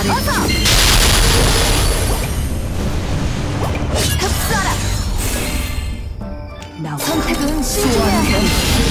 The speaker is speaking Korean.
나를 어서! 흡수하라! 나 선택은 신중해야 해.